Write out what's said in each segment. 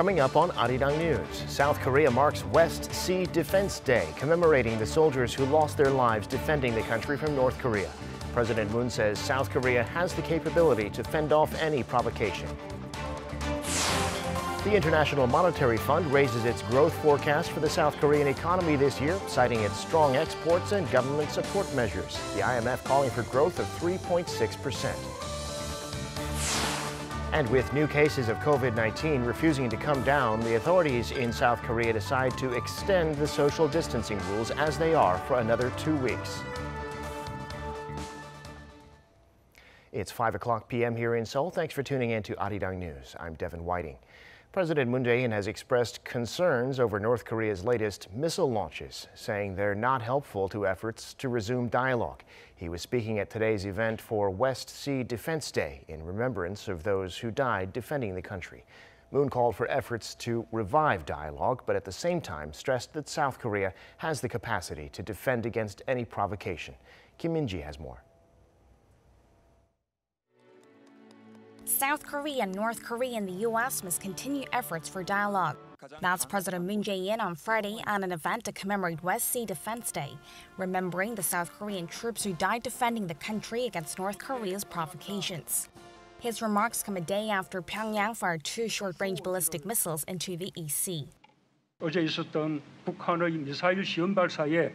Coming up on Arirang News, South Korea marks West Sea Defense Day, commemorating the soldiers who lost their lives defending the country from North Korea. President Moon says South Korea has the capability to fend off any provocation. The International Monetary Fund raises its growth forecast for the South Korean economy this year, citing its strong exports and government support measures. The IMF calling for growth of 3.6 percent. And with new cases of COVID 19 refusing to come down, the authorities in South Korea decide to extend the social distancing rules as they are for another two weeks. It's 5 o'clock p.m. here in Seoul. Thanks for tuning in to Arirang News. I'm Devin Whiting. President Moon Jae-in has expressed concerns over North Korea's latest missile launches, saying they're not helpful to efforts to resume dialogue. He was speaking at today's event for West Sea Defense Day in remembrance of those who died defending the country. Moon called for efforts to revive dialogue, but at the same time stressed that South Korea has the capacity to defend against any provocation. Kim Min-ji has more. South Korea and North Korea and the U.S. must continue efforts for dialogue. That's President Moon Jae-in on Friday at an event to commemorate West Sea Defense Day, remembering the South Korean troops who died defending the country against North Korea's provocations. His remarks come a day after Pyongyang fired two short-range ballistic missiles into the East Sea. 어제 있었던 북한의 미사일 시험 발사에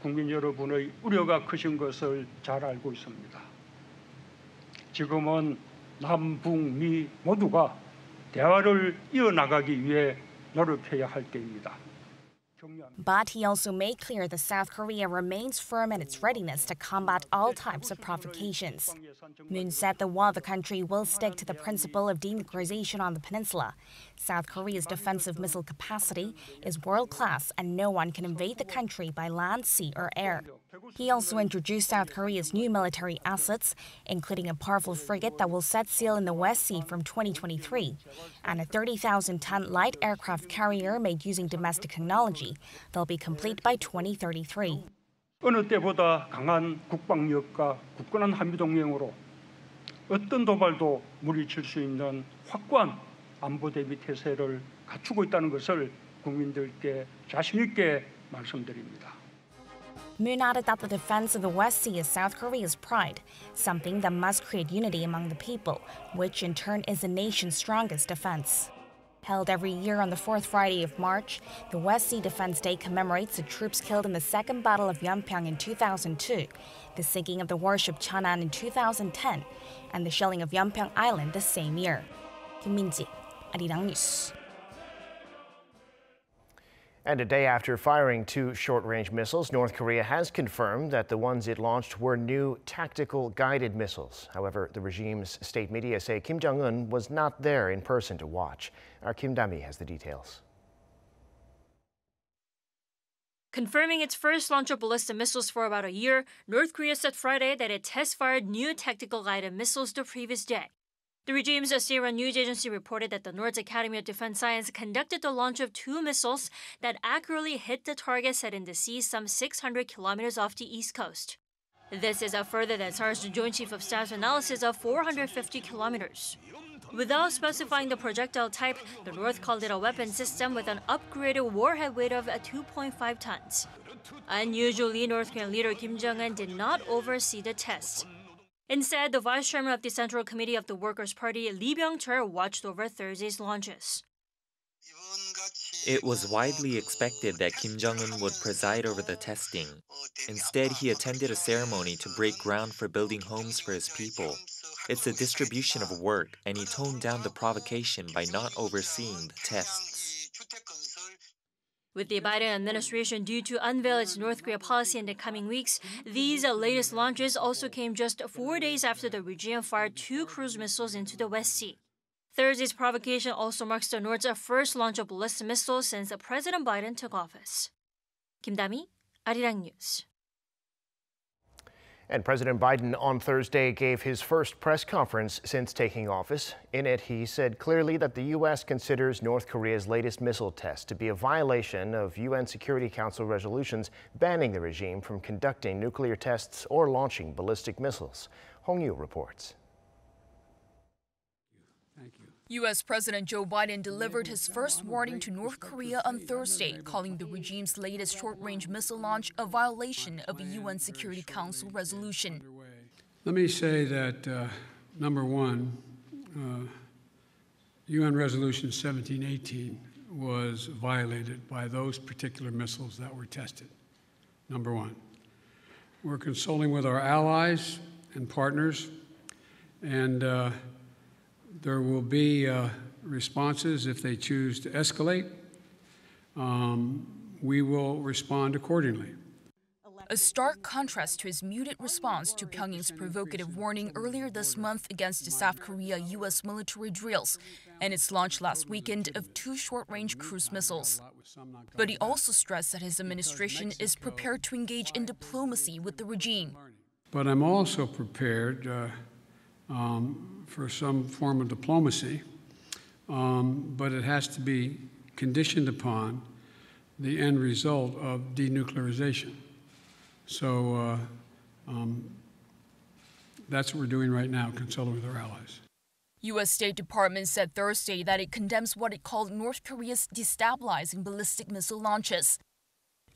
국민 여러분의 우려가 크신 것을 잘 알고 있습니다. 지금은 남북미 모두가 대화를 이어나가기 위해 노력해야 할 때입니다. But he also made clear that South Korea remains firm in its readiness to combat all types of provocations. Moon said that while the country will stick to the principle of denuclearization on the peninsula, South Korea's defensive missile capacity is world class and no one can invade the country by land, sea, or air. He also introduced South Korea's new military assets, including a powerful frigate that will set sail in the West Sea from 2023, and a 30,000 ton light aircraft carrier made using domestic technology. They'll be complete by 2033. 어느 때보다 강한 국방력과 굳건한 한미동맹으로 어떤 도발도 물리칠 수 있는 확고한 안보 대비 태세를 갖추고 있다는 것을 국민들께 자신 있게 말씀드립니다. Moon added that the defense of the West Sea is South Korea's pride, something that must create unity among the people, which in turn is the nation's strongest defense. Held every year on the fourth Friday of March, the West Sea Defense Day commemorates the troops killed in the Second Battle of Yeonpyeong in 2002, the sinking of the warship Cheonan in 2010, and the shelling of Yeonpyeong Island the same year. Kim Min-ji, Arirang News. And a day after firing two short-range missiles, North Korea has confirmed that the ones it launched were new tactical guided missiles. However, the regime's state media say Kim Jong-un was not there in person to watch. Our Kim Dami has the details. Confirming its first launch of ballistic missiles for about a year, North Korea said Friday that it test fired new tactical guided missiles the previous day. The regime's Syrian news agency reported that the North Academy of Defense Science conducted the launch of two missiles that accurately hit the target set in the sea some 600 kilometers off the east coast. This is a further than SARS Joint Chief of Staff's analysis of 450 kilometers. Without specifying the projectile type, the North called it a weapon system with an upgraded warhead weight of 2.5 tons. Unusually, North Korean leader Kim Jong-un did not oversee the test. Instead, the vice chairman of the Central Committee of the Workers' Party, Lee Byung-chul, watched over Thursday's launches. It was widely expected that Kim Jong un would preside over the testing. Instead, he attended a ceremony to break ground for building homes for his people. It's a distribution of work, and he toned down the provocation by not overseeing the tests. With the Biden administration due to unveil its North Korea policy in the coming weeks, these latest launches also came just four days after the regime fired two cruise missiles into the West Sea. Thursday's provocation also marks the North's first launch of ballistic missiles since President Biden took office. Kim Dami, Arirang News. And President Biden on Thursday gave his first press conference since taking office. In it, he said clearly that the U.S. considers North Korea's latest missile test to be a violation of UN Security Council resolutions banning the regime from conducting nuclear tests or launching ballistic missiles. Hong Yoo reports. U.S. President Joe Biden delivered his first warning to North Korea on Thursday, calling the regime's latest short range missile launch a violation of a UN Security Council resolution. Let me say that, uh, number one, uh, UN Resolution 1718 was violated by those particular missiles that were tested. Number one. We're consulting with our allies and partners, and uh, there will be uh, responses if they choose to escalate. Um, we will respond accordingly. A stark contrast to his muted response to Pyongyang's provocative warning earlier this month against the South Korea U.S. military drills and its launch last weekend of two short range cruise missiles. But he also stressed that his administration is prepared to engage in diplomacy with the regime. But I'm also prepared uh, um, for some form of diplomacy, um, but it has to be conditioned upon the end result of denuclearization. So uh, um, that's what we're doing right now, consulting with our allies. U.S. State Department said Thursday that it condemns what it called North Korea's destabilizing ballistic missile launches.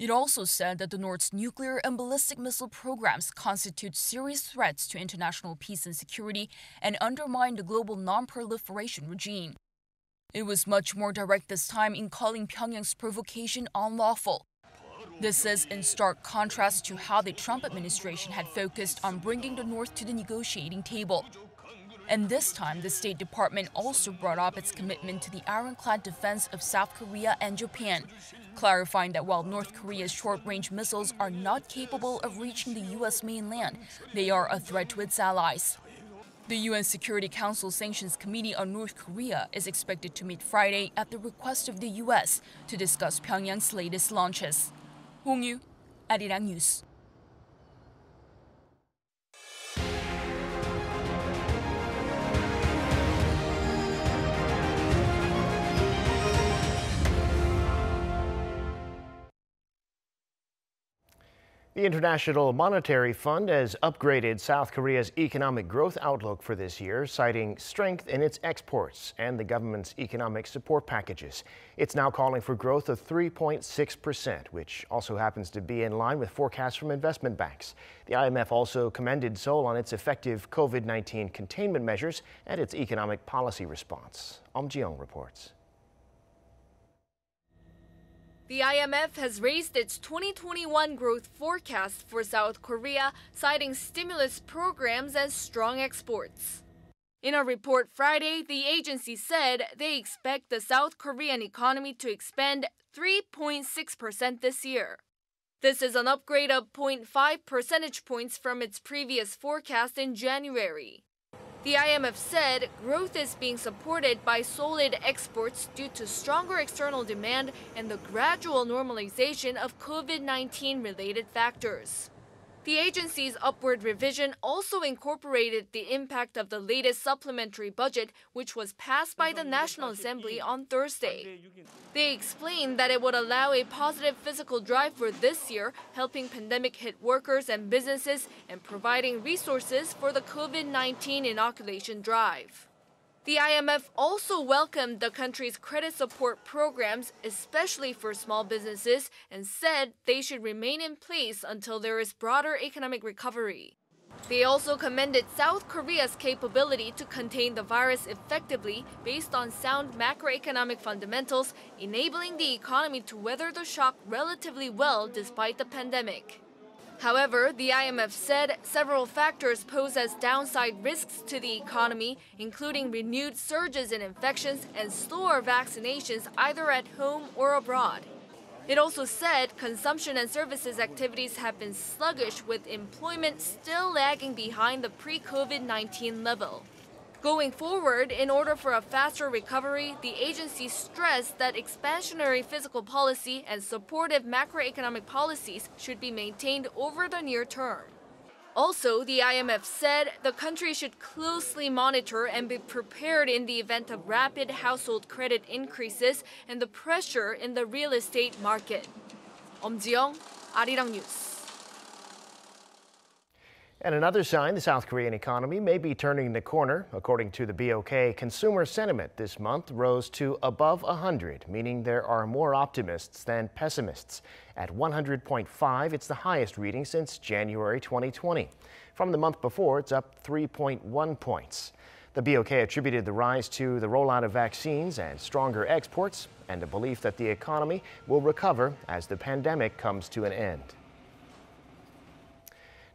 It also said that the North's nuclear and ballistic missile programs constitute serious threats to international peace and security and undermine the global non-proliferation regime. It was much more direct this time in calling Pyongyang's provocation unlawful. This is in stark contrast to how the Trump administration had focused on bringing the North to the negotiating table. And this time, the State Department also brought up its commitment to the ironclad defense of South Korea and Japan, clarifying that while North Korea's short range missiles are not capable of reaching the U.S. mainland, they are a threat to its allies. The UN Security Council Sanctions Committee on North Korea is expected to meet Friday at the request of the U.S. to discuss Pyongyang's latest launches. Hong Yu, Arirang News. The International Monetary Fund has upgraded South Korea's economic growth outlook for this year, citing strength in its exports and the government's economic support packages. It's now calling for growth of 3.6%, which also happens to be in line with forecasts from investment banks. The IMF also commended Seoul on its effective COVID-19 containment measures and its economic policy response. Om Ji-young reports. The IMF has raised its 2021 growth forecast for South Korea, citing stimulus programs and strong exports. In a report Friday, the agency said they expect the South Korean economy to expand 3.6% this year. This is an upgrade of 0.5 percentage points from its previous forecast in January. The IMF said growth is being supported by solid exports due to stronger external demand and the gradual normalization of COVID 19 related factors. The agency's upward revision also incorporated the impact of the latest supplementary budget, which was passed by the National Assembly on Thursday. They explained that it would allow a positive fiscal drive for this year, helping pandemic hit workers and businesses and providing resources for the COVID 19 inoculation drive. The IMF also welcomed the country's credit support programs, especially for small businesses, and said they should remain in place until there is broader economic recovery. They also commended South Korea's capability to contain the virus effectively based on sound macroeconomic fundamentals, enabling the economy to weather the shock relatively well despite the pandemic. However, the IMF said several factors pose as downside risks to the economy, including renewed surges in infections and slower vaccinations either at home or abroad. It also said consumption and services activities have been sluggish with employment still lagging behind the pre-COVID 19 level. Going forward, in order for a faster recovery, the agency stressed that expansionary fiscal policy and supportive macroeconomic policies should be maintained over the near term. Also, the IMF said the country should closely monitor and be prepared in the event of rapid household credit increases and the pressure in the real estate market. Om Ji-young, Arirang News. And another sign the South Korean economy may be turning the corner. According to the BOK, consumer sentiment this month rose to above 100, meaning there are more optimists than pessimists. At 100.5, it's the highest reading since January 2020. From the month before, it's up 3.1 points. The BOK attributed the rise to the rollout of vaccines and stronger exports and a belief that the economy will recover as the pandemic comes to an end.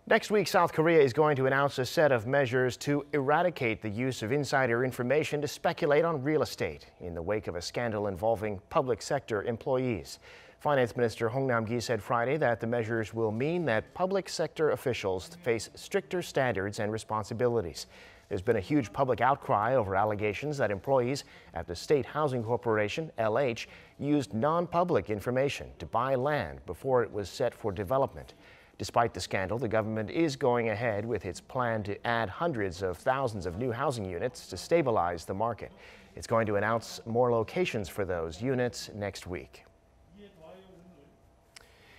Next week, South Korea is going to announce a set of measures to eradicate the use of insider information to speculate on real estate in the wake of a scandal involving public sector employees. Finance Minister Hong Nam-ki said Friday that the measures will mean that public sector officials face stricter standards and responsibilities. There's been a huge public outcry over allegations that employees at the State Housing Corporation, LH, used non-public information to buy land before it was set for development. Despite the scandal, the government is going ahead with its plan to add hundreds of thousands of new housing units to stabilize the market. It's going to announce more locations for those units next week.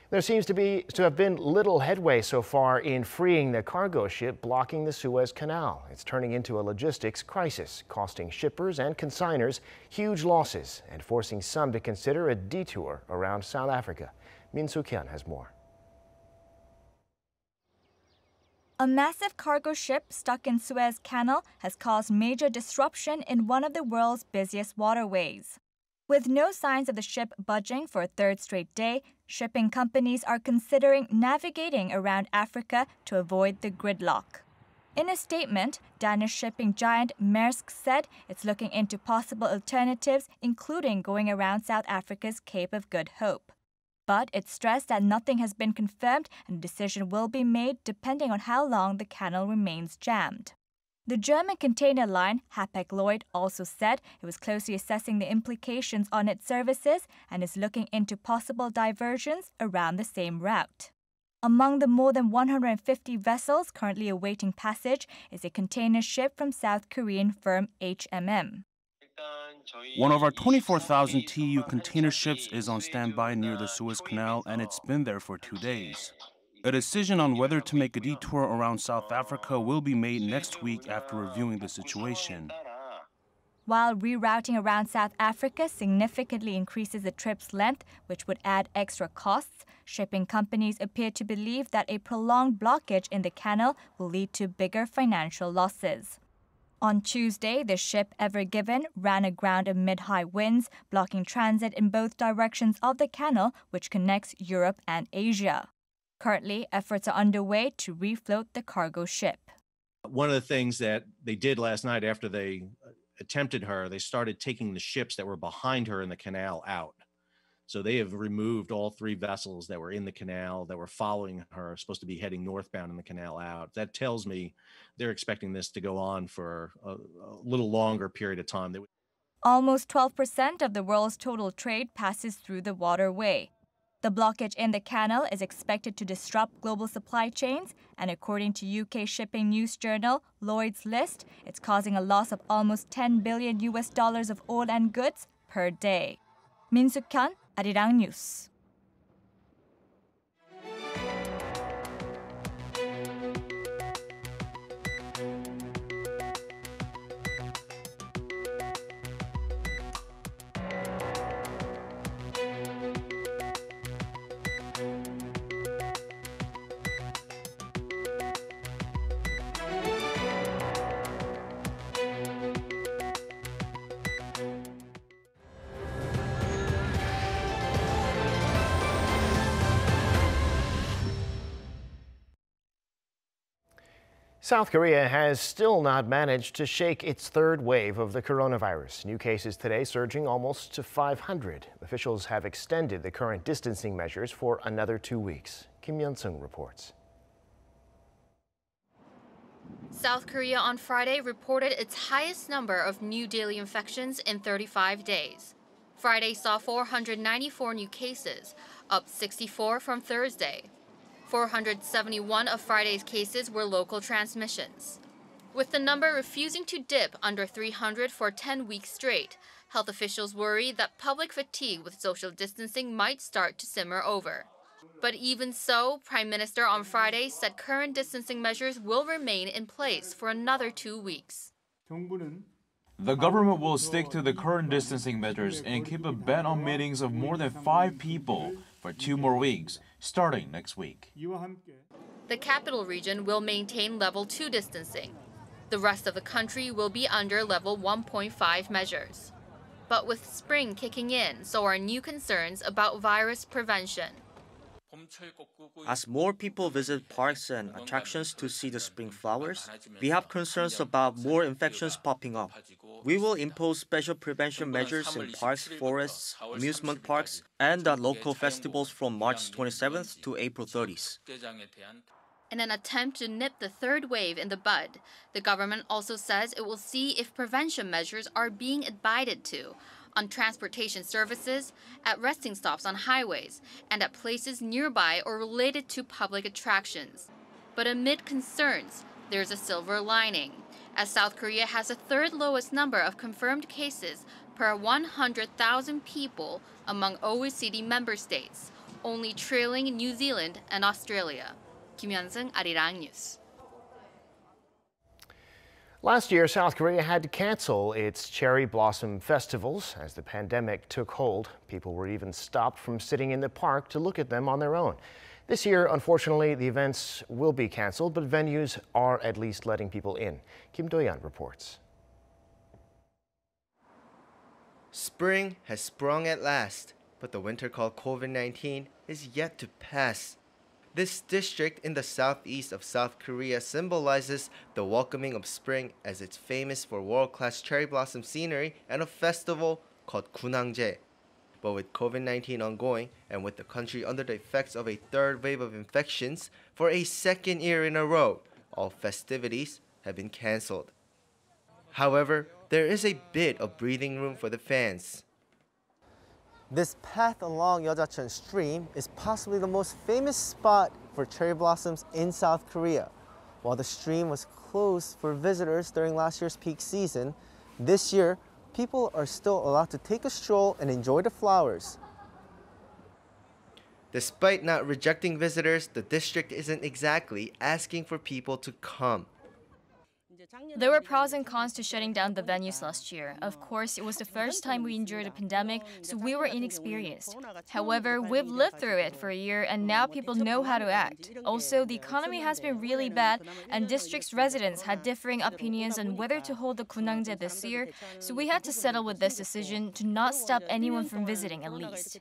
There seems to be to have been little headway so far in freeing the cargo ship blocking the Suez Canal. It's turning into a logistics crisis, costing shippers and consigners huge losses and forcing some to consider a detour around South Africa. Min Soo Kyun has more. A massive cargo ship stuck in Suez Canal has caused major disruption in one of the world's busiest waterways. With no signs of the ship budging for a third straight day, shipping companies are considering navigating around Africa to avoid the gridlock. In a statement, Danish shipping giant Maersk said it's looking into possible alternatives, including going around South Africa's Cape of Good Hope. But it stressed that nothing has been confirmed and a decision will be made depending on how long the canal remains jammed. The German container line Hapag Lloyd also said it was closely assessing the implications on its services and is looking into possible diversions around the same route. Among the more than 150 vessels currently awaiting passage is a container ship from South Korean firm HMM. One of our 24,000 TEU container ships is on standby near the Suez Canal and it's been there for two days. A decision on whether to make a detour around South Africa will be made next week after reviewing the situation. While rerouting around South Africa significantly increases the trip's length, which would add extra costs, shipping companies appear to believe that a prolonged blockage in the canal will lead to bigger financial losses. On Tuesday, the ship Ever Given ran aground amid high winds, blocking transit in both directions of the canal, which connects Europe and Asia. Currently, efforts are underway to refloat the cargo ship. One of the things that they did last night after they uh, attempted her, they started taking the ships that were behind her in the canal out. So they have removed all three vessels that were in the canal that were following her, supposed to be heading northbound in the canal out. That tells me they're expecting this to go on for a, a little longer period of time. Almost 12% of the world's total trade passes through the waterway. The blockage in the canal is expected to disrupt global supply chains, and according to UK shipping news journal Lloyd's List, it's causing a loss of almost 10 billion US dollars of oil and goods per day. Min Soo Kyun, Arirang News. South Korea has still not managed to shake its third wave of the coronavirus. New cases today surging almost to 500. Officials have extended the current distancing measures for another two weeks. Kim Yeon-sung reports. South Korea on Friday reported its highest number of new daily infections in 35 days. Friday saw 494 new cases, up 64 from Thursday. 471 of Friday's cases were local transmissions. With the number refusing to dip under 300 for 10 weeks straight, health officials worry that public fatigue with social distancing might start to simmer over. But even so, Prime Minister on Friday said current distancing measures will remain in place for another two weeks. The government will stick to the current distancing measures and keep a ban on meetings of more than five people for two more weeks, starting next week. The capital region will maintain level 2 distancing. The rest of the country will be under level 1.5 measures. But with spring kicking in, so are new concerns about virus prevention. As more people visit parks and attractions to see the spring flowers, we have concerns about more infections popping up. We will impose special prevention measures in parks, forests, amusement parks, and at local festivals from March 27th to April 30th. In an attempt to nip the third wave in the bud, the government also says it will see if prevention measures are being abided to on transportation services, at resting stops on highways, and at places nearby or related to public attractions. But amid concerns, there's a silver lining, as South Korea has the third lowest number of confirmed cases per 100,000 people among OECD member states, only trailing New Zealand and Australia. Kim Hyun-sung, Arirang News. Last year, South Korea had to cancel its cherry blossom festivals as the pandemic took hold. People were even stopped from sitting in the park to look at them on their own. This year, unfortunately, the events will be canceled, but venues are at least letting people in. Kim Do-yeon reports. Spring has sprung at last, but the winter called COVID-19 is yet to pass. This district in the southeast of South Korea symbolizes the welcoming of spring as it's famous for world-class cherry blossom scenery and a festival called Gunhangje. But with COVID-19 ongoing and with the country under the effects of a third wave of infections for a second year in a row, all festivities have been cancelled. However, there is a bit of breathing room for the fans. This path along Yeojacheon Stream is possibly the most famous spot for cherry blossoms in South Korea. While the stream was closed for visitors during last year's peak season, this year, people are still allowed to take a stroll and enjoy the flowers. Despite not rejecting visitors, the district isn't exactly asking for people to come. There were pros and cons to shutting down the venues last year. Of course, it was the first time we endured a pandemic, so we were inexperienced. However, we've lived through it for a year and now people know how to act. Also, the economy has been really bad and district's residents had differing opinions on whether to hold the Gunhangje this year, so we had to settle with this decision to not stop anyone from visiting at least.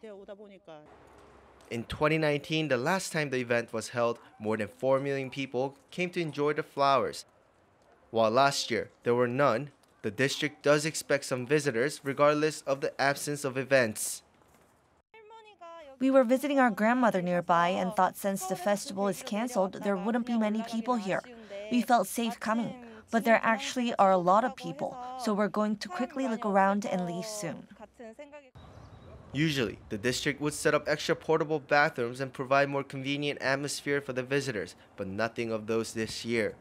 In 2019, the last time the event was held, more than 4 million people came to enjoy the flowers. While last year there were none, the district does expect some visitors regardless of the absence of events. We were visiting our grandmother nearby and thought since the festival is canceled, there wouldn't be many people here. We felt safe coming, but there actually are a lot of people, so we're going to quickly look around and leave soon. Usually, the district would set up extra portable bathrooms and provide more convenient atmosphere for the visitors, but nothing of those this year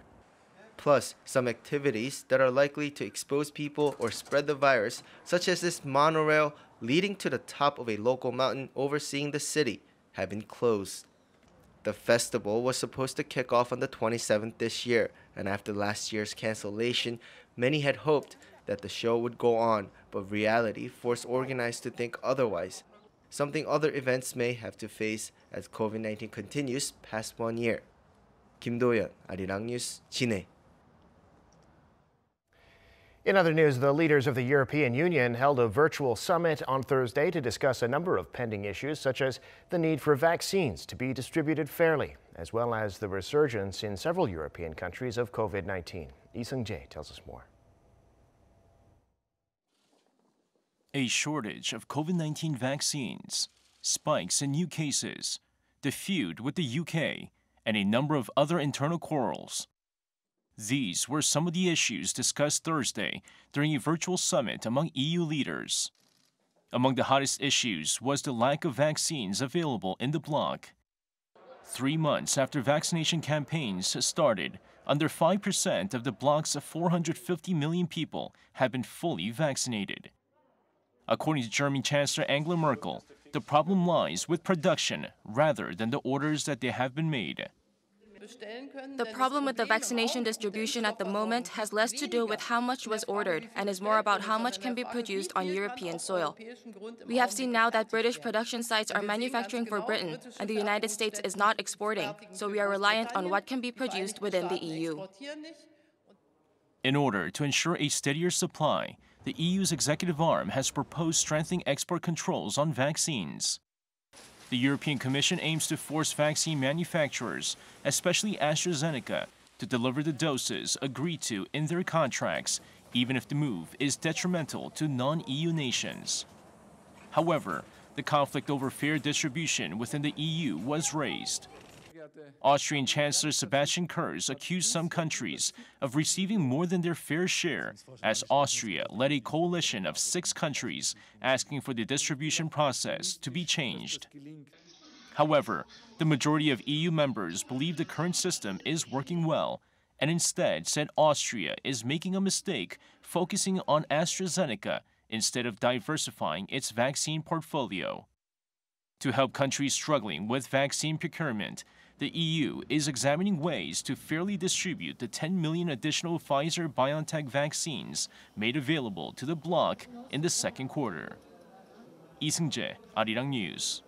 plus some activities that are likely to expose people or spread the virus, such as this monorail leading to the top of a local mountain overseeing the city, have been closed. The festival was supposed to kick off on the 27th this year, and after last year's cancellation, many had hoped that the show would go on, but reality forced organizers to think otherwise, something other events may have to face as COVID 19 continues past one year. Kim Do-yeon, Arirang News, 진해. In other news, the leaders of the European Union held a virtual summit on Thursday to discuss a number of pending issues, such as the need for vaccines to be distributed fairly, as well as the resurgence in several European countries of COVID 19. Lee Sung Jae tells us more. A shortage of COVID 19 vaccines, spikes in new cases, the feud with the UK, and a number of other internal quarrels these were some of the issues discussed Thursday during a virtual summit among EU leaders. Among the hottest issues was the lack of vaccines available in the bloc. Three months after vaccination campaigns started, under 5% of the bloc's 450 million people have been fully vaccinated. According to German Chancellor Angela Merkel, the problem lies with production rather than the orders that they have been made. The problem with the vaccination distribution at the moment has less to do with how much was ordered and is more about how much can be produced on European soil. We have seen now that British production sites are manufacturing for Britain and the United States is not exporting, so we are reliant on what can be produced within the EU. In order to ensure a steadier supply, the EU's executive arm has proposed strengthening export controls on vaccines. The European Commission aims to force vaccine manufacturers, especially AstraZeneca, to deliver the doses agreed to in their contracts, even if the move is detrimental to non EU nations. However, the conflict over fair distribution within the EU was raised. Austrian Chancellor Sebastian Kurz accused some countries of receiving more than their fair share, as Austria led a coalition of six countries asking for the distribution process to be changed. However, the majority of EU members believe the current system is working well and instead said Austria is making a mistake focusing on AstraZeneca instead of diversifying its vaccine portfolio. To help countries struggling with vaccine procurement, the EU is examining ways to fairly distribute the 10 million additional Pfizer BioNTech vaccines made available to the bloc in the second quarter. Lee Seung-jae, Arirang News.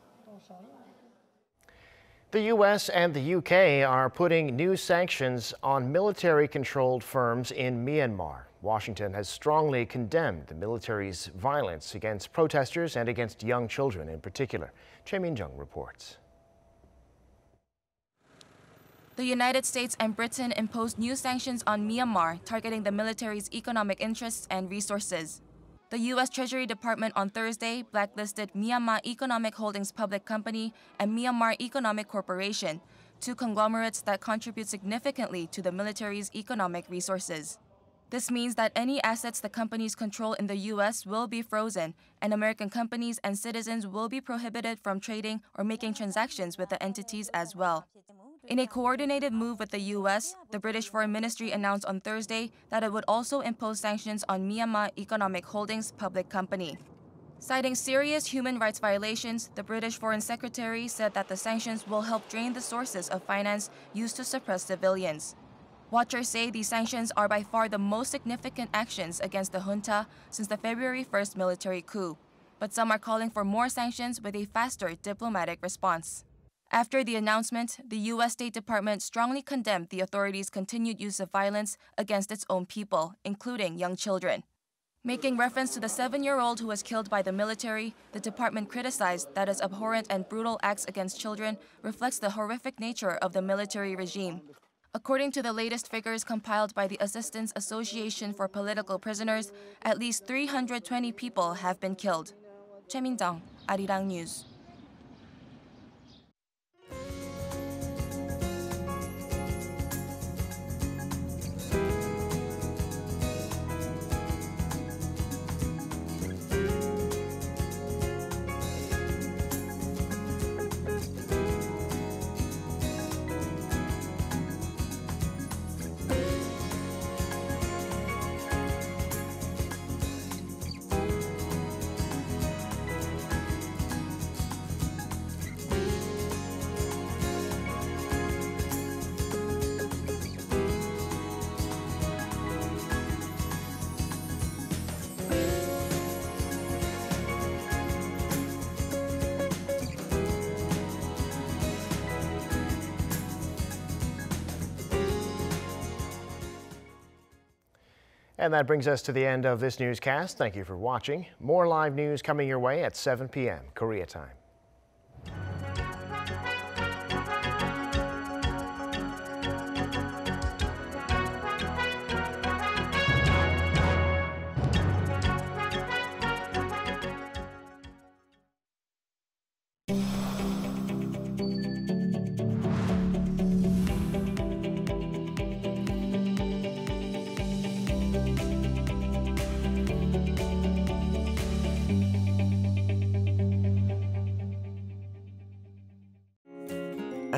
The U.S. and the U.K. are putting new sanctions on military controlled firms in Myanmar. Washington has strongly condemned the military's violence against protesters and against young children in particular. Choi Min Jung reports. The United States and Britain imposed new sanctions on Myanmar, targeting the military's economic interests and resources. The U.S. Treasury Department on Thursday blacklisted Myanmar Economic Holdings Public Company and Myanmar Economic Corporation, two conglomerates that contribute significantly to the military's economic resources. This means that any assets the companies control in the U.S. will be frozen, and American companies and citizens will be prohibited from trading or making transactions with the entities as well. In a coordinated move with the U.S., the British Foreign Ministry announced on Thursday that it would also impose sanctions on Myanmar Economic Holdings Public Company. Citing serious human rights violations, the British Foreign Secretary said that the sanctions will help drain the sources of finance used to suppress civilians. Watchers say these sanctions are by far the most significant actions against the junta since the February 1st military coup, but some are calling for more sanctions with a faster diplomatic response. After the announcement, the U.S. State Department strongly condemned the authorities' continued use of violence against its own people, including young children. Making reference to the seven year old who was killed by the military, the department criticized that its abhorrent and brutal acts against children reflects the horrific nature of the military regime. According to the latest figures compiled by the Assistance Association for Political Prisoners, at least 320 people have been killed. Choi Min-jung, Arirang News. And that brings us to the end of this newscast. Thank you for watching. More live news coming your way at 7 p.m. Korea time.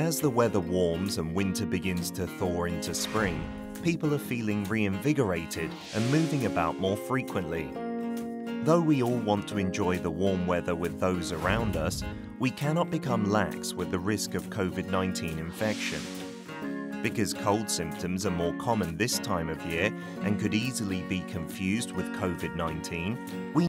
As the weather warms and winter begins to thaw into spring, people are feeling reinvigorated and moving about more frequently. Though we all want to enjoy the warm weather with those around us, we cannot become lax with the risk of COVID 19 infection. Because cold symptoms are more common this time of year and could easily be confused with COVID 19, we